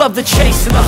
love the chase and the hunt.